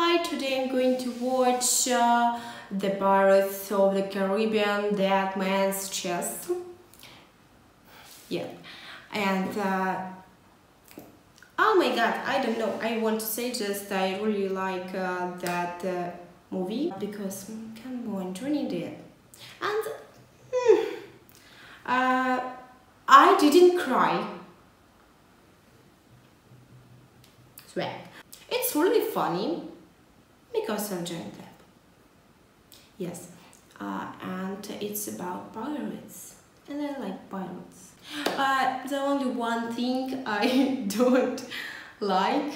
Hi, today I'm going to watch uh, The Pirates of the Caribbean Dead Man's Chest. Yeah, and uh, oh my god, I don't know, I want to say just I really like uh, that uh, movie because mm, come on, Johnny Depp. And mm, uh, I didn't cry. Swear. It's really funny because Johnny Depp. Yes, uh, and it's about pirates, and I like pirates. Uh, the only one thing I don't like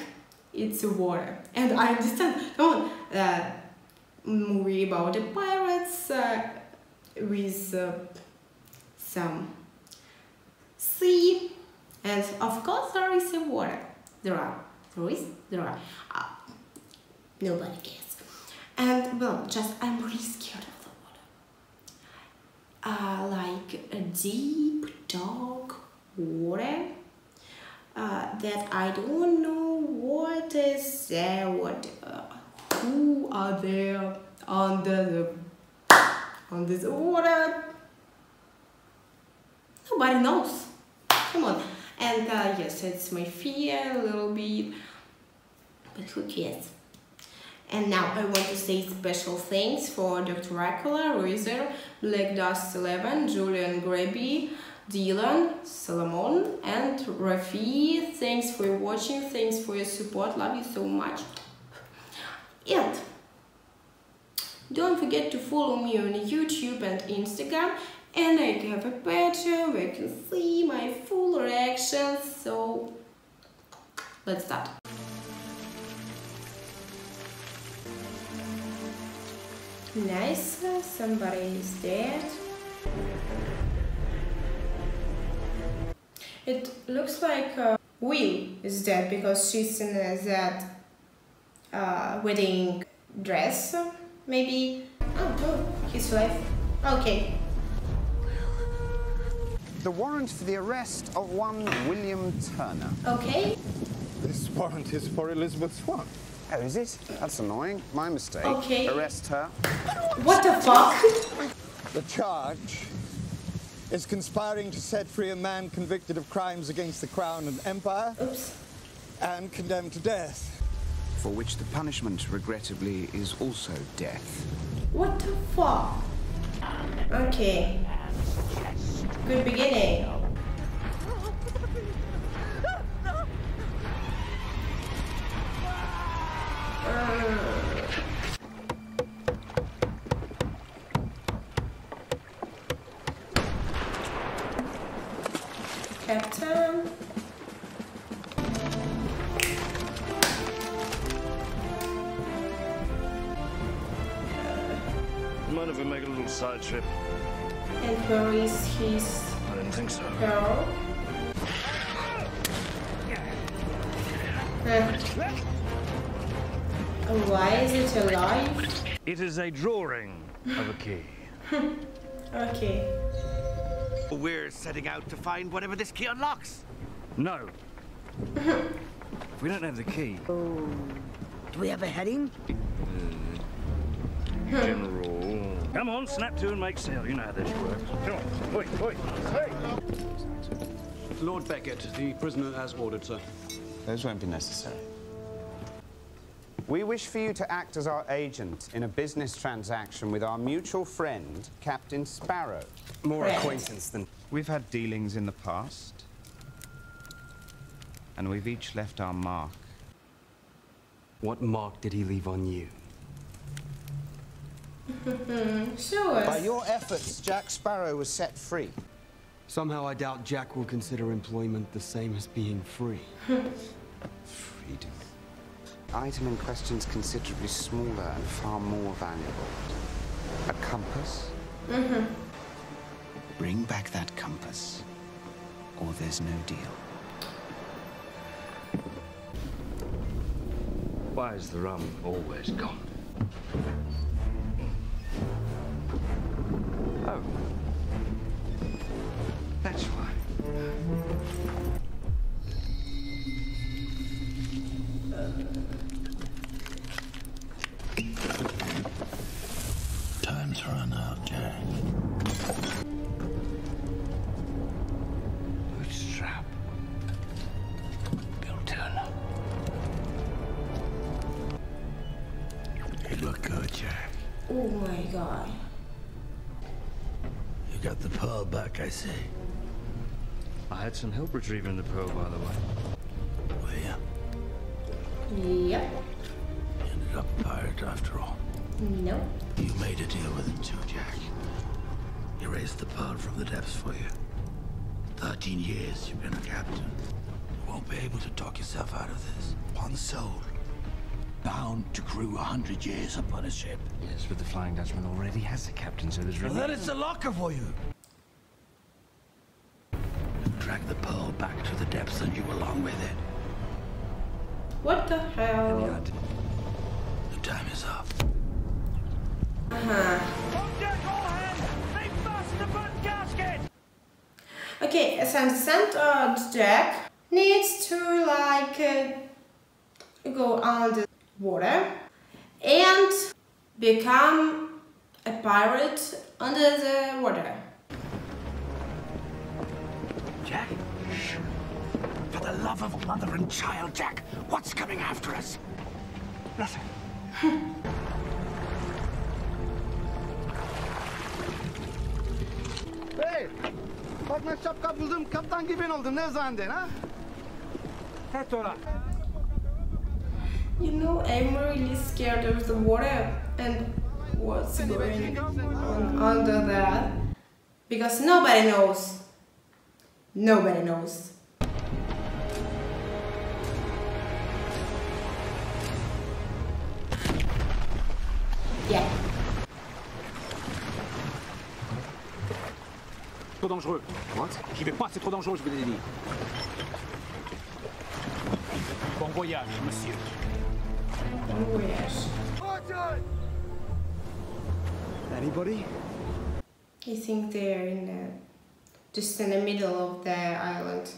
it's water, and I understand. Come on, movie about the pirates uh, with uh, some sea, and of course there is water. There are, there is, there are. Nobody cares. And well, just I'm really scared of the water. Uh, like a deep, dark water uh, that I don't know what is there, what, uh, who are there under the, on this water. Nobody knows. Come on. And uh, yes, it's my fear a little bit, but who cares? And now I want to say special thanks for Dr. Akula, Ruizer, Black Dust 11, Julian Graby, Dylan, Solomon, and Rafi. Thanks for watching, thanks for your support, love you so much. And don't forget to follow me on YouTube and Instagram and I have a Patreon where you can see my full reactions, so let's start. Nice, somebody is dead. It looks like uh, Will is dead because she's in that uh, wedding dress, maybe. Oh, oh, his wife. Okay. The warrant for the arrest of one William Turner. Okay. This warrant is for Elizabeth Swann. Oh, is it? That's annoying. My mistake. Okay. Arrest her. What the fuck? The charge is conspiring to set free a man convicted of crimes against the crown and empire Oops. and condemned to death. For which the punishment, regrettably, is also death. What the fuck? Okay. Good beginning. Captain. Mind if we make a little side trip? And where is his I didn't think so. girl? Uh, why is it alive? It is a drawing of a key. Okay. We're setting out to find whatever this key unlocks. No. we don't have the key, oh. Do we have a heading? Uh, general. Come on, snap to and make sail. You know how this works. Come on. Oi, oi. Hey. Lord Beckett, the prisoner as ordered, sir. Those won't be necessary. We wish for you to act as our agent in a business transaction with our mutual friend, Captain Sparrow. More Friend. acquaintance than... We've had dealings in the past, and we've each left our mark. What mark did he leave on you? Show By your efforts, Jack Sparrow was set free. Somehow I doubt Jack will consider employment the same as being free. Freedom. Item in question is considerably smaller and far more valuable. A compass? Mm-hmm. Bring back that compass, or there's no deal. Why is the rum always gone? God. You got the pearl back, I see. I had some help retrieving the pearl, by the way. Oh, Were you? Yep. You ended up a pirate after all. No. You made a deal with him too, Jack. He raised the pearl from the depths for you. Thirteen years you've been a captain. You won't be able to talk yourself out of this. One soul. Bound to crew a hundred years upon a ship. Yes, but the Flying Dutchman already has a captain, so there's Well, really... then it's a locker for you. Drag the pearl back to the depths and you along with it. What the hell? The time is up. Uh-huh. Okay, some center Jack needs to like uh, go under water and become a pirate under the water. Jack? Shh. For the love of mother and child, Jack, what's coming after us? Nothing. Hey! Bak ben şapka buldum, kaptan gibi oldum. Ne zannedin ha? Et ora. You know, I'm really scared of the water and what's going on under that because nobody knows. Nobody knows. Yeah. Trop dangereux. What J'y vais pas, c'est trop dangereux, je vous l'ai dit. Bon voyage, monsieur. Oh yes. Anybody? I think they're in the, just in the middle of the island.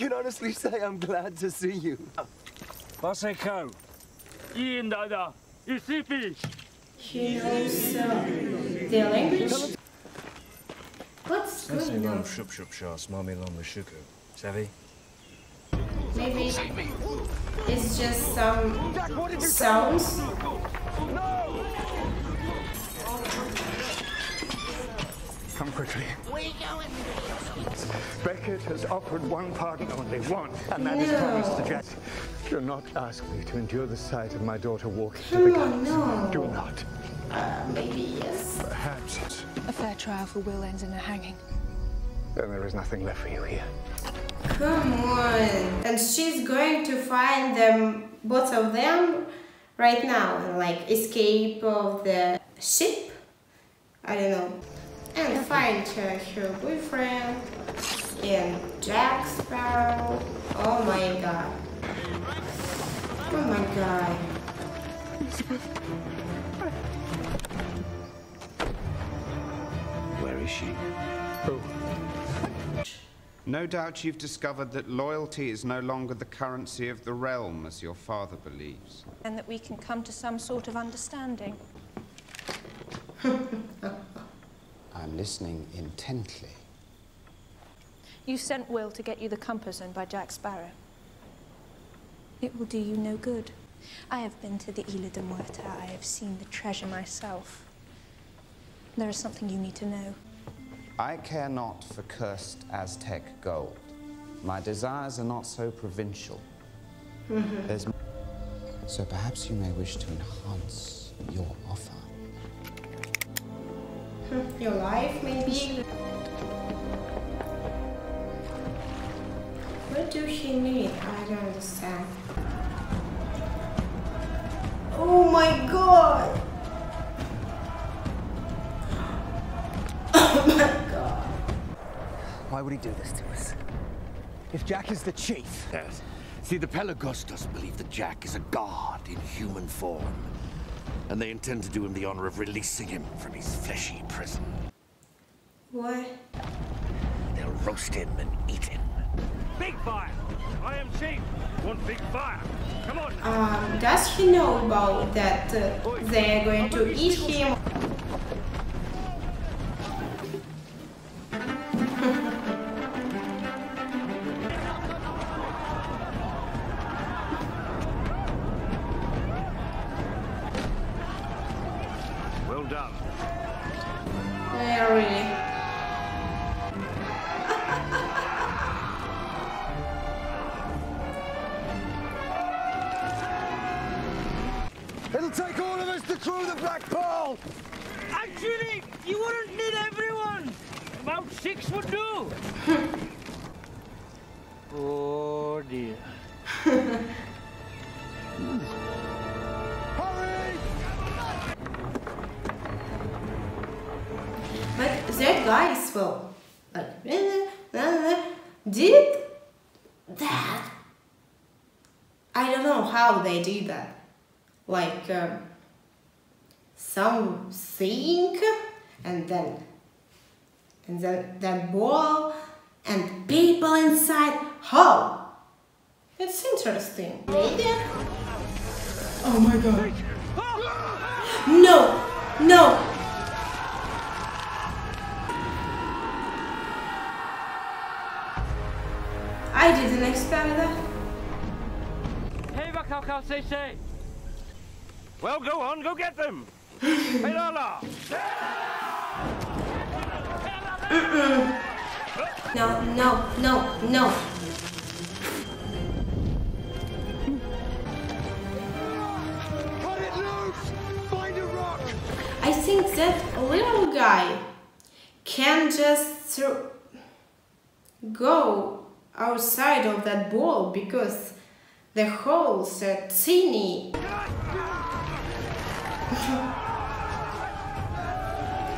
Can honestly say I'm glad to see you. Vaseko. Ian Dada. Isipi. He knows the language. What's going on? shup shup shah, smami lama shuku. Savvy? Maybe it's just some sounds. Come quickly. Beckett has offered one pardon only, one, and that is No. promised to Jack. Do not ask me to endure the sight of my daughter walking to the gallows. no. Do not. Uh, maybe yes. Perhaps A fair trial for Will ends in a hanging. then there is nothing left for you here. Come on. And she's going to find them, both of them, right now, and like escape of the ship. I don't know. And find her, her boyfriend and Jack Sparrow. Oh my god. Oh my god. Where is she? Who? No doubt you've discovered that loyalty is no longer the currency of the realm, as your father believes. And that we can come to some sort of understanding. I'm listening intently. You sent Will to get you the compass owned by Jack Sparrow. It will do you no good. I have been to the Isla de Muerta. I have seen the treasure myself. There is something you need to know. I care not for cursed Aztec gold. My desires are not so provincial. There's... So perhaps you may wish to enhance your offer. Your life, maybe? What do she need? I don't understand. Oh my god! Oh my god. Why would he do this to us? If Jack is the chief, Yes. See, the Pelegostos believe that Jack is a god in human form. And they intend to do him the honor of releasing him from his fleshy prison. What? They'll roast him and eat him. Big fire! I am chief! One big fire! Come on! Um, does he know about that uh, they're going to eat him? I didn't expect that. Hey, Vakakal say Well, go on, go get them! hey, Lala! No, no, no, no. Cut it loose! Find a rock! I think that little guy can just go outside of that ball because the holes are teeny.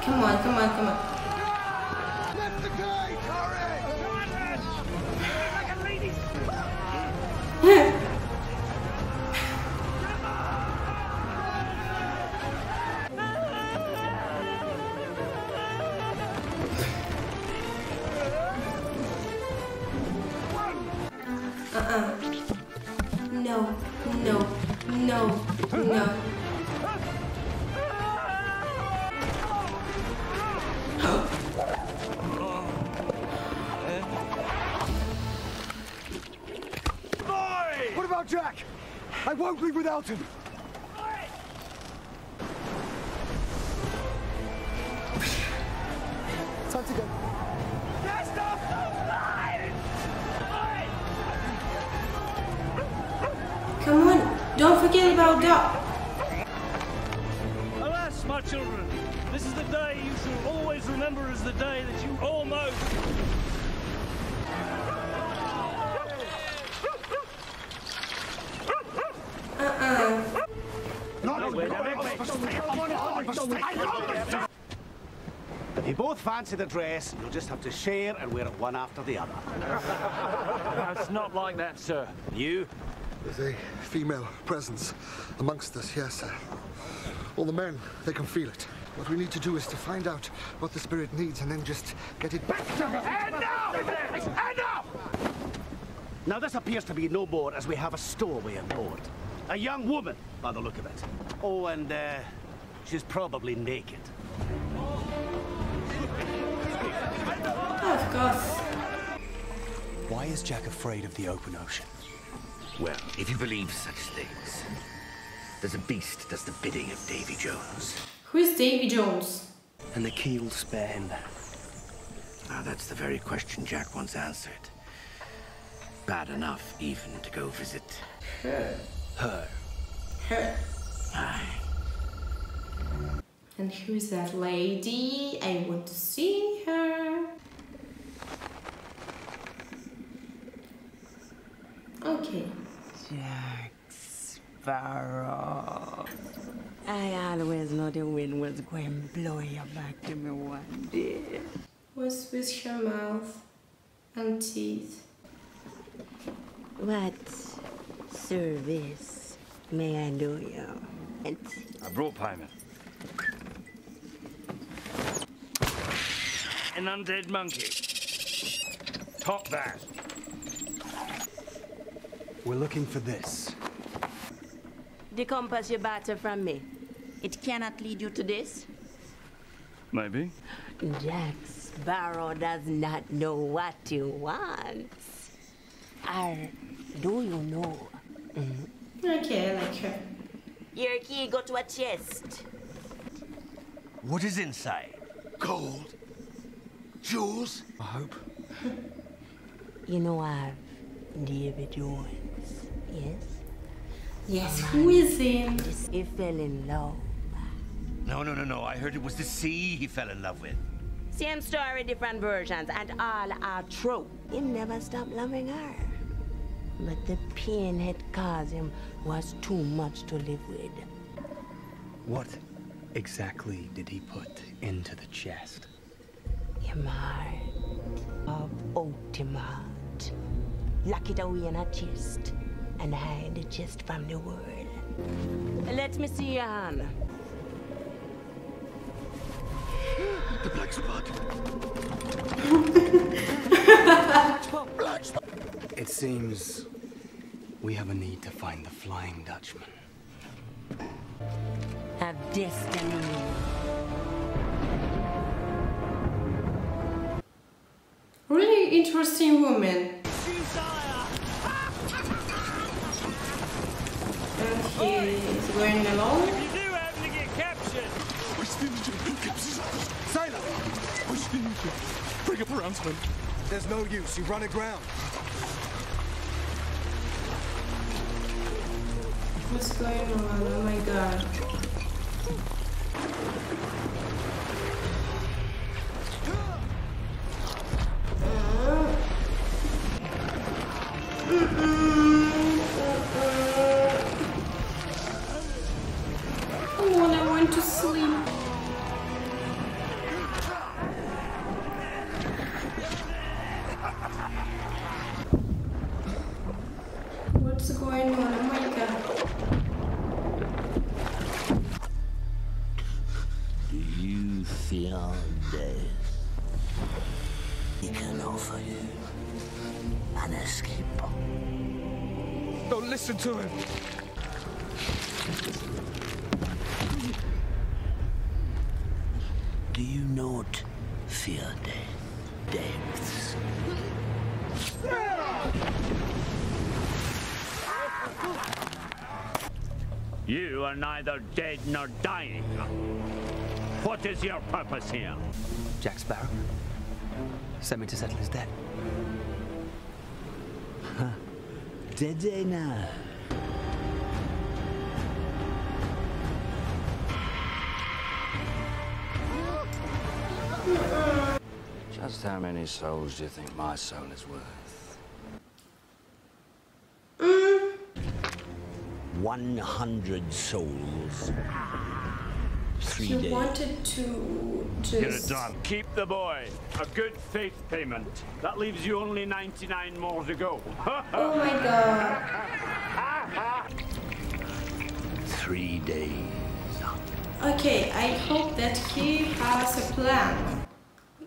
come on, come on, come on. I won't leave without him. Time to go. Come on, don't forget about Doc. Alas, my children, this is the day you shall always remember as the day that you almost. If you both fancy the dress, you'll just have to share and wear it one after the other. That's not like that, sir. You? There's a female presence amongst us, yes, sir. All the men, they can feel it. What we need to do is to find out what the spirit needs and then just get it back to her. And now! Now! Now this appears to be no more as we have a stowaway on board. A young woman, by the look of it. Oh, and uh, she's probably naked. Of course. Why is Jack afraid of the open ocean? Well, if you believe such things, there's a beast does the bidding of Davy Jones. Who is Davy Jones? And the keeled spare him. Ah, now that's the very question Jack wants answered. Bad enough even to go visit Her. her. Her. Aye. And who's that lady? I want to see her. Okay. Jack Sparrow. I always know the wind was going to blow you back to me one day. What's with her mouth and teeth? What? service may I do you? I brought payment. An undead monkey. Top that. We're looking for this. The compass you barter from me. It cannot lead you to this? Maybe. Jack Sparrow does not know what he wants. Or do you know? Mm-hmm. Okay, I like her. Your key go to a chest. What is inside? Gold? Jewels? I hope. You know I've Davy Jones, yes? Yes, who is he? He fell in love. No, no, no, no. I heard it was the sea he fell in love with. Same story, different versions, and all are true. He never stopped loving her. But the pain it caused him was too much to live with. What exactly did he put into the chest? Him of Ultimate. Lock it away in a chest and hide the chest from the world. Let me see your um. hand. The black spot. Black spot. It seems we have a need to find the Flying Dutchman. Have destiny. Interesting woman. And he's going along. You do happen to get captured. Sailor! Bring up a roundsman. There's no use. You run aground. What's going on? Oh my god. Are neither dead nor dying. What is your purpose here? Jack Sparrow sent me to settle his debt. Did they now? Just how many souls do you think my soul is worth? One hundred souls. Three He days. wanted to Get it done. Keep the boy. A good faith payment. That leaves you only 99 more to go. Oh my god. Three days. Okay, I hope that he has a plan.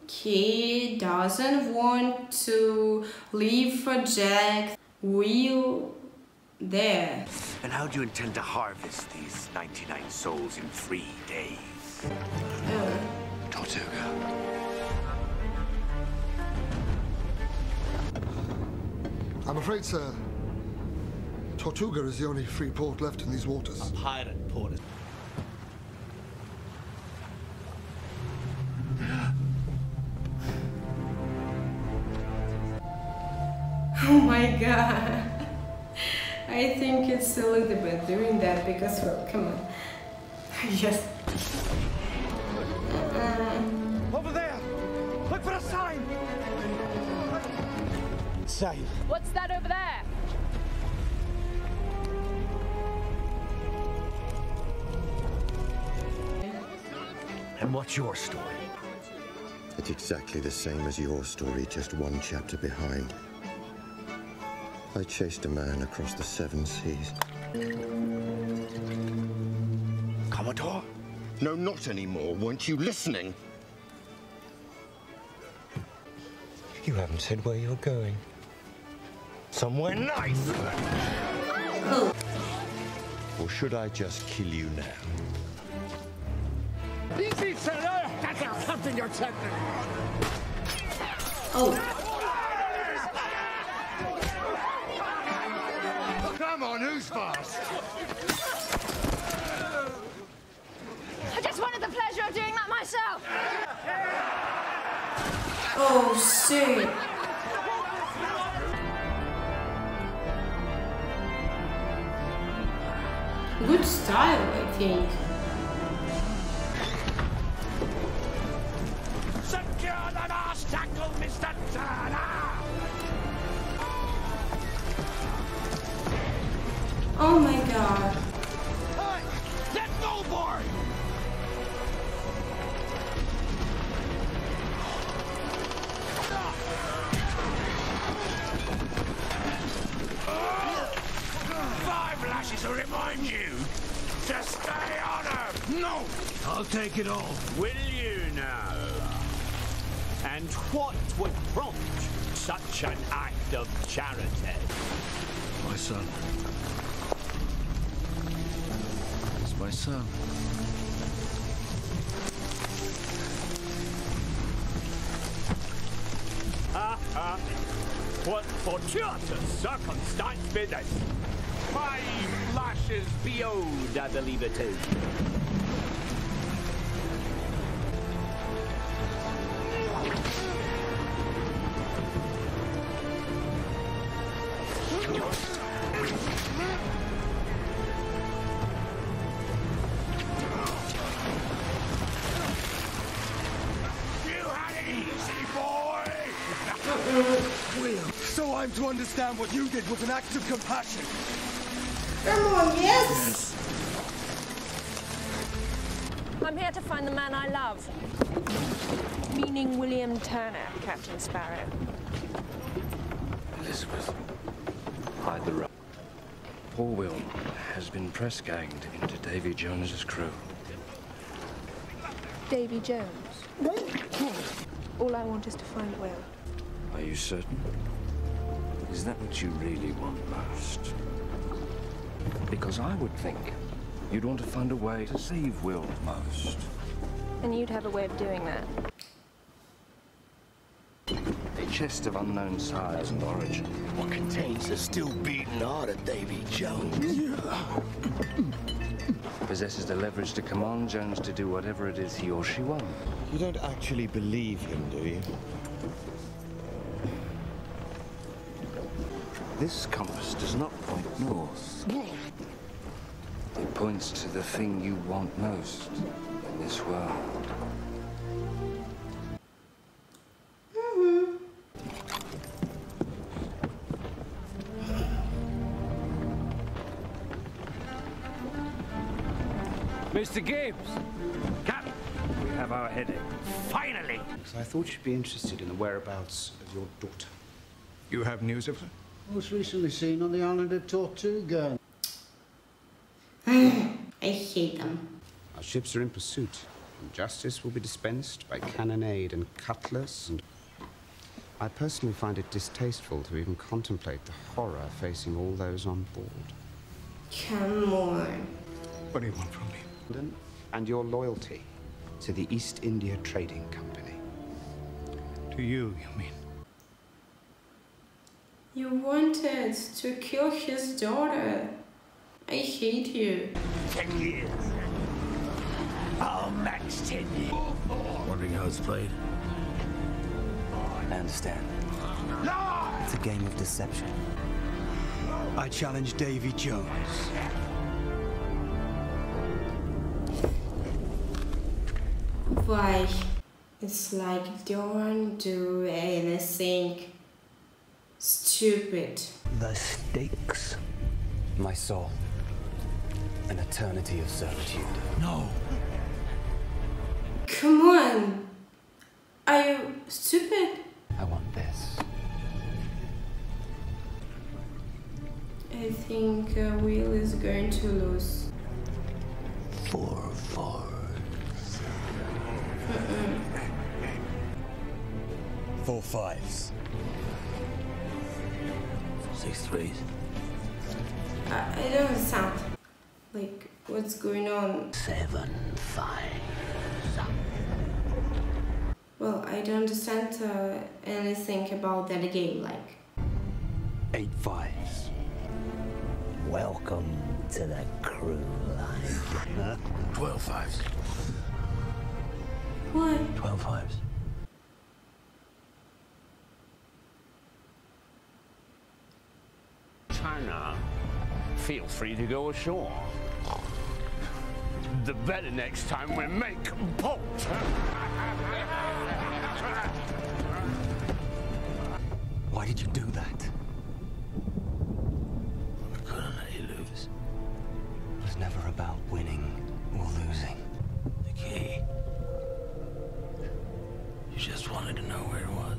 He doesn't want to leave for Jack. Will there. And how do you intend to harvest these 99 souls in three days? Tortuga. I'm afraid, sir, Tortuga is the only free port left in these waters. A Pirate port. Oh my god. I think it's Elizabeth doing that because, well, come on. yes. Uh, Over there! Look for a sign! Sign. What's that over there? And what's your story? It's exactly the same as your story, just one chapter behind. I chased a man across the seven seas. Commodore? No, not anymore. Weren't you listening? You haven't said where you're going. Somewhere nice! Or should I just kill you now? Easy, sailor! That's our captain you're checking. Oh. Oh, shit. Good style, I think. Secure the last tackle, Mr. Turner! Oh my god. Fortuitous circumstance this? Five lashes beyond, I believe it is. Understand what you did was an act of compassion. Come on, yes! I'm here to find the man I love. Meaning William Turner, Captain Sparrow. Elizabeth, hide the rope. Poor Will has been press ganged into Davy Jones's crew. Davy Jones. All I want is to find Will. Are you certain? Is that what you really want most? Because I would think you'd want to find a way to save Will most. And you'd have a way of doing that. A chest of unknown size and origin. What contains the still beating heart of Davy Jones? Possesses the leverage to command Jones to do whatever it is he or she wants. You don't actually believe him, do you? This compass does not point north. It points to the thing you want most in this world. Mm-hmm. Mr. Gibbs! Captain, we have our headache. Finally! I thought you'd be interested in the whereabouts of your daughter. You have news of her? Most recently seen on the island of Tortuga. I hate them. Our ships are in pursuit, and justice will be dispensed by cannonade and cutlass and... I personally find it distasteful to even contemplate the horror facing all those on board. Come on. What do you want from me? London, And your loyalty to the East India Trading Company. To you, you mean? You wanted to kill his daughter. I hate you. Ten years. Oh, max ten years. Wondering how it's played? I understand. It's a game of deception. I challenge Davy Jones. Why? It's like don't do anything stupid. The stakes. My soul. An eternity of servitude. No. Come on. Are you stupid? I want this. I think uh, Will is going to lose. Four fours. Mm-mm. Four fives. Six threes. I, I don't understand. Like, what's going on? Seven fives. Well, I don't understand uh, anything about that game. Like, Eight fives. Welcome to the crew line. Twelve fives. what? Twelve fives. China, feel free to go ashore. The better next time we make port. Why did you do that? I couldn't let you lose. It was never about winning or losing. The key. You just wanted to know where it was.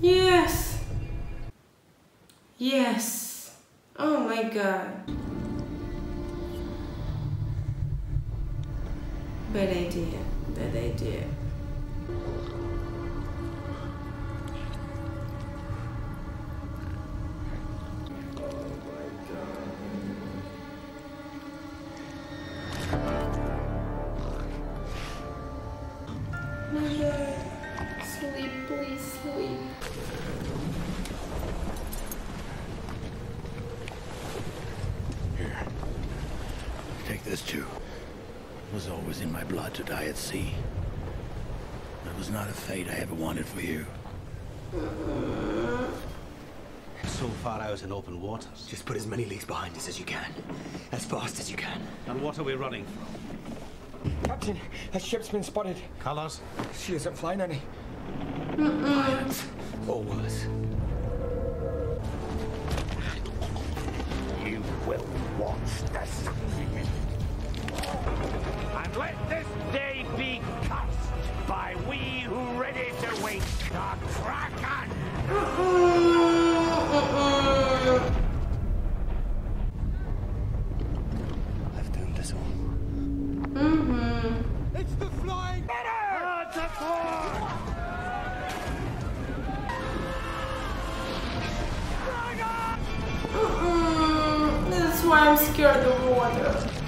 Yes. Yes. God. Bad idea. Bad idea. Out in open waters. Just put as many leagues behind us as you can. As fast as you can. And what are we running from? Captain, a ship's been spotted. Carlos? She isn't flying any. Pirates. Or worse. Why I'm scared of water.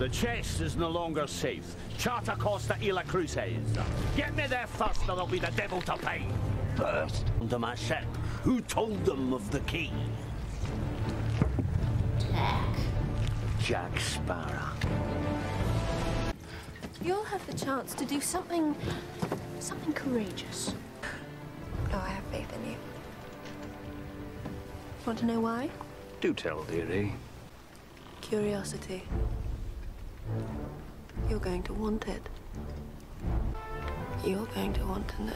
The chest is no longer safe. Charter Costa Isla Cruces. Get me there first, or there'll be the devil to pay. First, to my ship. Who told them of the key? Jack. Jack Sparrow. You'll have the chance to do something. something courageous. Oh, I have faith in you. Want to know why? Do tell, dearie. Curiosity. You're going to want it. You're going to want to know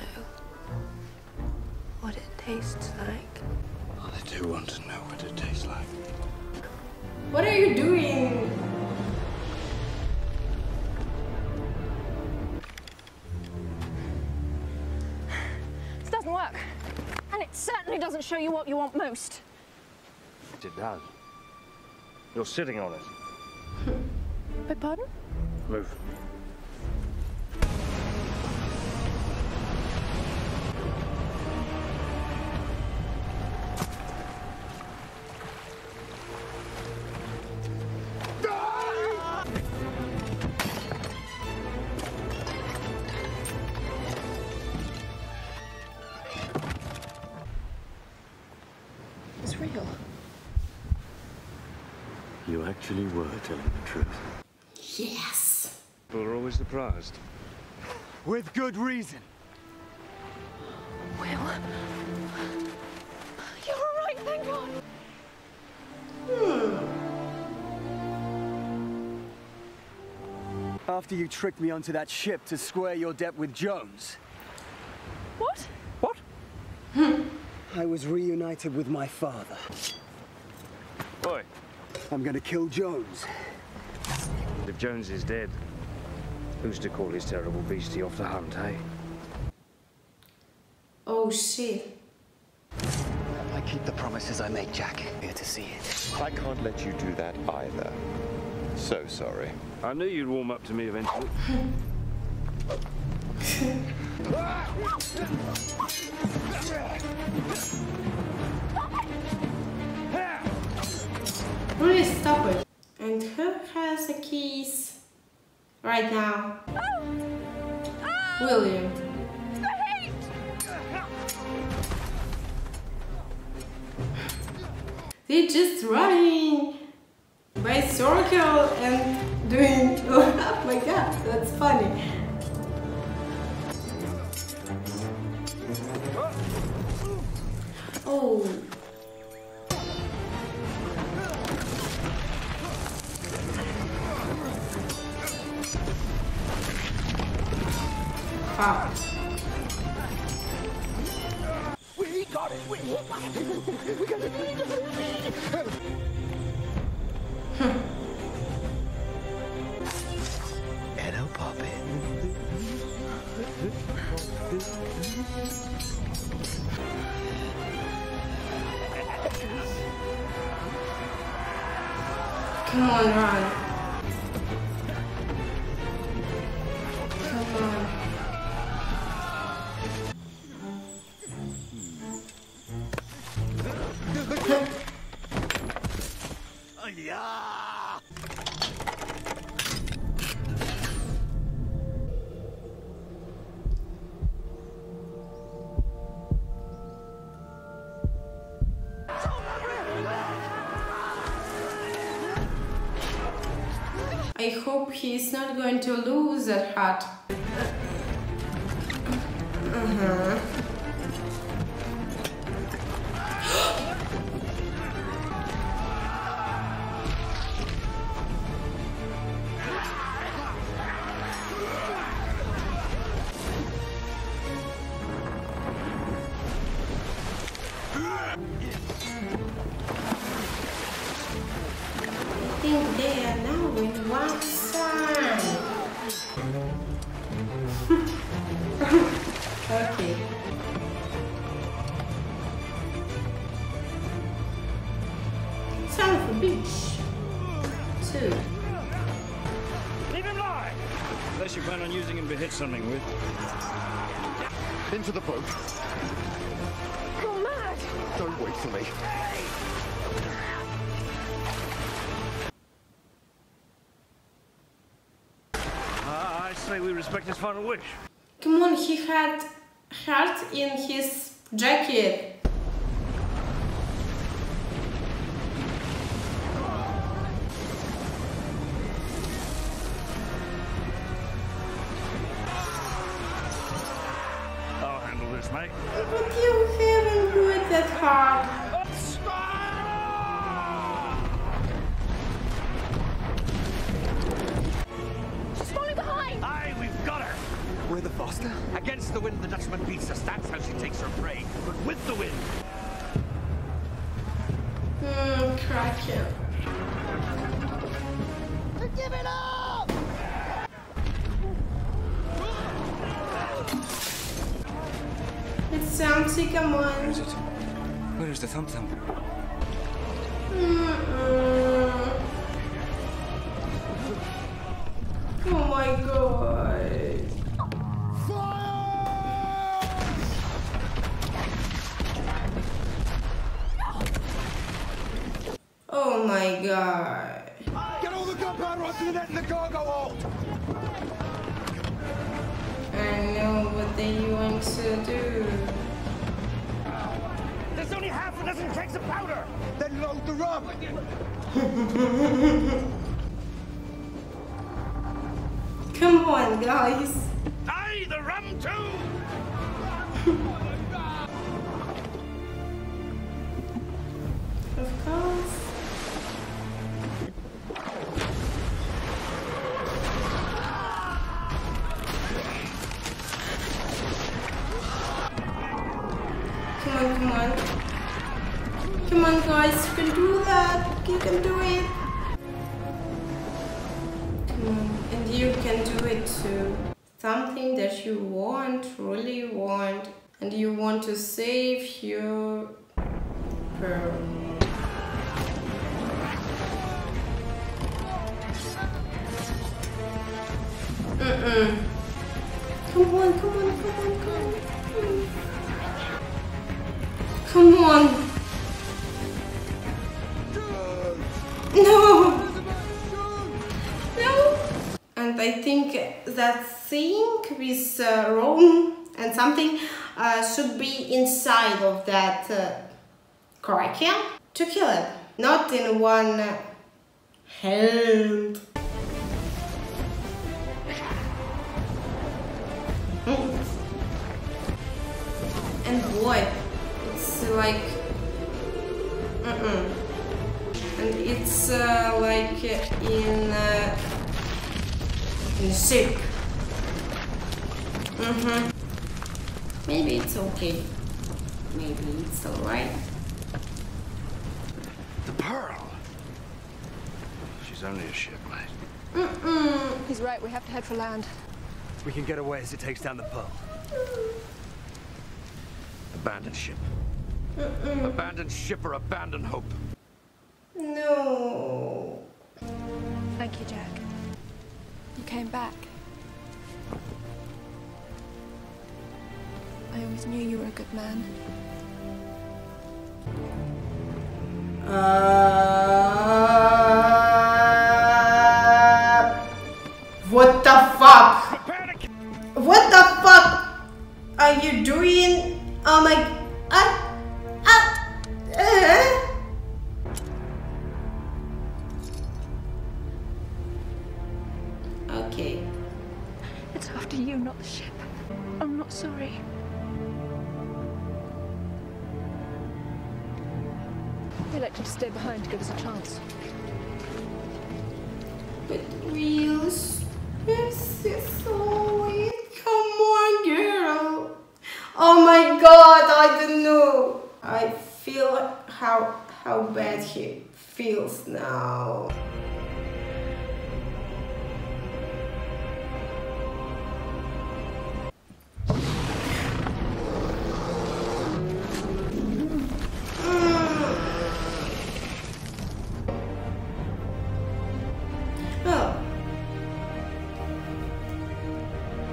what it tastes like. I do want to know what it tastes like. What are you doing? This doesn't work. And it certainly doesn't show you what you want most. It does. You're sitting on it. Beg pardon? Move. Surprised. With good reason. Will. You're all right, thank God. After you tricked me onto that ship to square your debt with Jones. What? What? I was reunited with my father. Boy, I'm gonna kill Jones. if Jones is dead, who's to call this terrible beastie off the hunt, eh? Oh shit. I keep the promises I make, Jack. Here to see it. I can't let you do that either. So sorry. I knew you'd warm up to me eventually. Really stop it. And who has the keys right now? Will you? They're just running by circle and doing. Oh my god, that's funny. Oh. Wow. We got it! We, we got it! We got it! Hello, Poppy. Come on, run. He's not going to lose that hat. Uh-huh. I think they are now in one. Okay. Son of a bitch. Two. Leave him lie! Unless you plan on using him to hit something with. Into the boat. You're mad. Don't wait for me. His final wish. Come on, he had heart in his jacket. It sounds like a one. Is it? Where is the thump thump? Mm-mm. Oh my god. Fire! Oh my god. Get all the gunpowder onto the net in the cargo hold! I know what they want to do. Kegs of powder! Then load the rum! Come on, guys. Mm-mm. Come on, come on, come on, come on. Come on. No. No. And I think that thing with uh, Rome and something uh, should be inside of that uh, kraken to kill it, not in one hand. Mm. And what? It's like. Mm-mm. And it's uh, like in. Uh, in ship. Mm-hmm. Maybe it's okay. Maybe it's alright. Pearl. She's only a shipmate. Mm-mm. He's right, we have to head for land. We can get away as it takes down the Pearl. Abandoned ship. Mm-mm. Abandoned ship or abandoned hope. No. Thank you, Jack. You came back. I always knew you were a good man. Uh,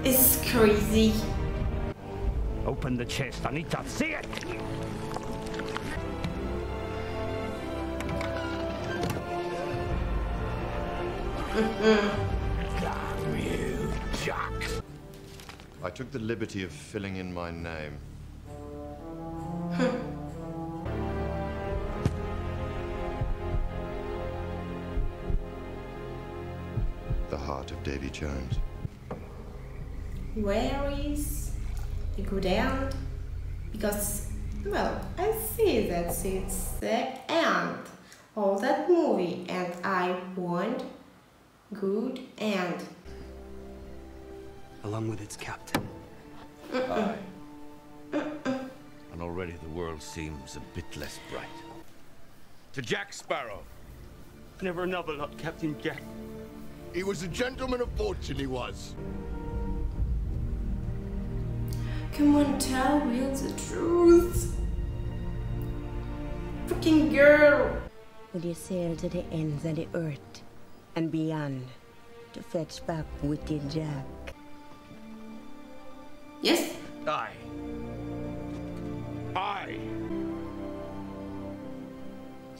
It's crazy. Open the chest, I need to see it! Damn you, Jack. I took the liberty of filling in my name. the heart of Davy Jones. Where is the good end? Because, well, I see that it's the end of that movie and I want good end. Along with its captain. Aye. And already the world seems a bit less bright. To Jack Sparrow. Never another lot, Captain Jack. He was a gentleman of fortune, he was. Come on, tell Will the truth. Freaking girl. Would you sail to the ends of the earth and beyond to fetch back wicked Jack? Yes? I. I.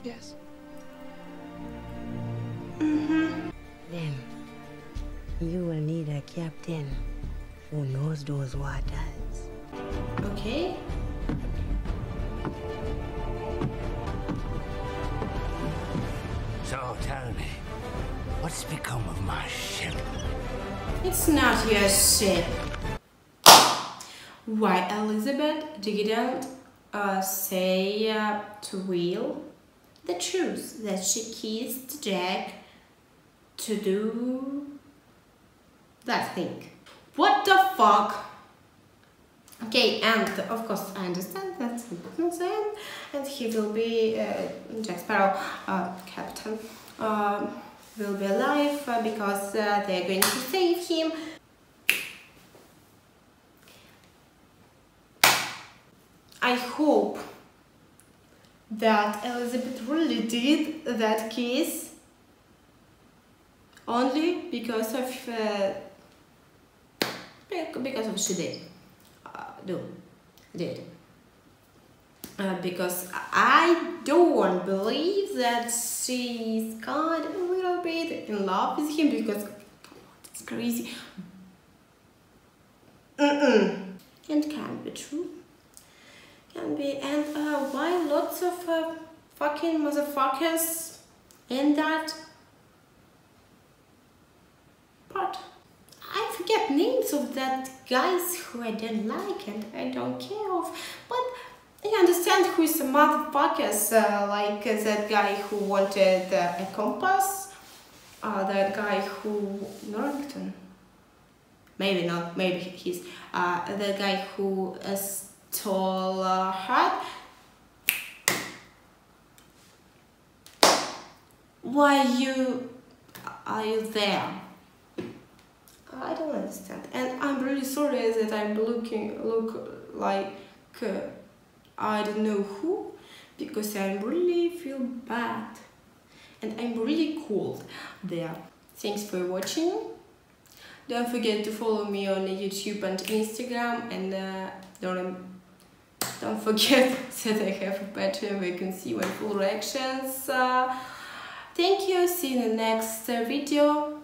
Yes. Mm-hmm. Then you will need a captain who knows those waters. Okay. So tell me, what's become of my ship? It's not your ship. Why Elizabeth didn't uh, say uh, to Will the truth that she kissed Jack to do that thing. What the fuck? Okay, and of course I understand that's insane, and he will be uh, Jack Sparrow, uh, captain, uh, will be alive uh, because uh, they're going to save him. I hope that Elizabeth really did that kiss only because of uh, because of she did uh, do did uh, because I don't believe that she's of a little bit in love with him because it's crazy. Mm -mm. and can't be true. Can be. And uh, why lots of uh, fucking motherfuckers in that part forget names of that guys who I don't like and I don't care of. But I understand who is the motherfuckers uh, like uh, that guy who wanted uh, a compass uh, that guy who Norrington maybe not maybe he's uh, the guy who stole uh, hat. Why you are you there I don't understand. And I'm really sorry that I'm looking look like uh, I don't know who because I really feel bad. And I'm really cold. There. Thanks for watching. Don't forget to follow me on YouTube and Instagram and uh, don't don't forget that I have a Patreon where you can see my full reactions. Uh, thank you. See you in the next uh, video